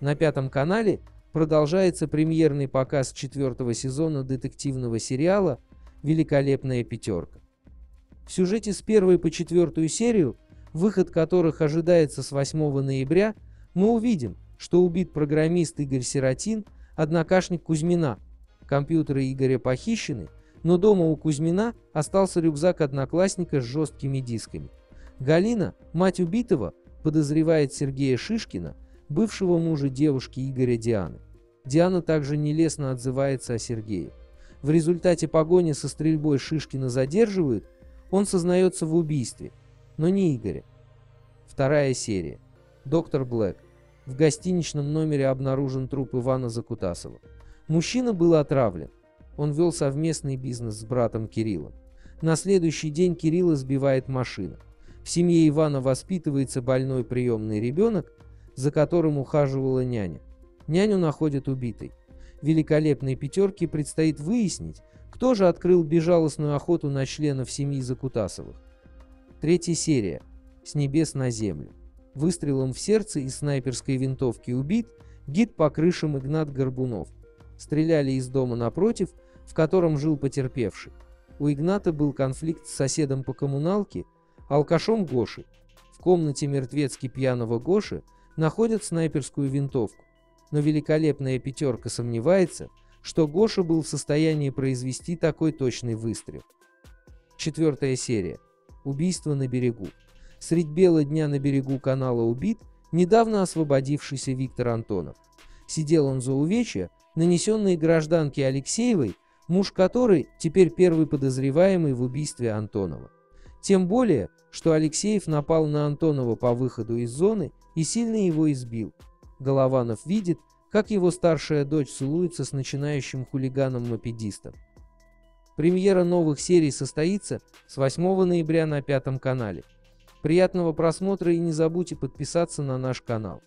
На пятом канале продолжается премьерный показ четвертого сезона детективного сериала «Великолепная пятерка». В сюжете с первой по четвертую серию, выход которых ожидается с 8 ноября, мы увидим, что убит программист Игорь Сиротин, однокашник Кузьмина. Компьютеры Игоря похищены, но дома у Кузьмина остался рюкзак одноклассника с жесткими дисками. Галина, мать убитого, подозревает Сергея Шишкина, бывшего мужа девушки Игоря Дианы. Диана также нелестно отзывается о Сергее. В результате погони со стрельбой Шишкина задерживают, он сознается в убийстве, но не Игоря. Вторая серия. Доктор Блэк. В гостиничном номере обнаружен труп Ивана Закутасова. Мужчина был отравлен. Он вел совместный бизнес с братом Кириллом. На следующий день Кирилла сбивает машина. В семье Ивана воспитывается больной приемный ребенок, за которым ухаживала няня. Няню находят убитой. Великолепной пятерке предстоит выяснить, кто же открыл безжалостную охоту на членов семьи Закутасовых. Третья серия. С небес на землю. Выстрелом в сердце из снайперской винтовки убит гид по крышам Игнат Горбунов. Стреляли из дома напротив, в котором жил потерпевший. У Игната был конфликт с соседом по коммуналке, алкашом Гошей. В комнате мертвецки пьяного Гоши находят снайперскую винтовку, но великолепная пятерка сомневается, что Гоша был в состоянии произвести такой точный выстрел. Четвертая серия. Убийство на берегу. Средь бела дня на берегу канала убит недавно освободившийся Виктор Антонов. Сидел он за увечья, нанесенные гражданке Алексеевой, муж которой теперь первый подозреваемый в убийстве Антонова. Тем более, что Алексеев напал на Антонова по выходу из зоны и сильно его избил. Голованов видит, как его старшая дочь целуется с начинающим хулиганом-мопедистом. Премьера новых серий состоится с 8 ноября на Пятом канале. Приятного просмотра и не забудьте подписаться на наш канал.